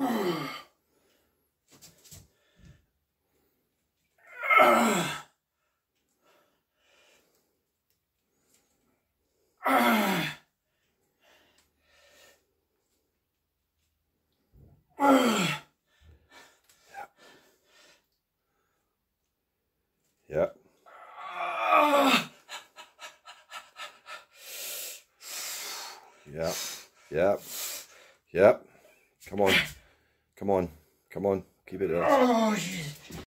Yep. Yep. Yep. Yep. Come on. Come on. Come on. Keep it up. Oh.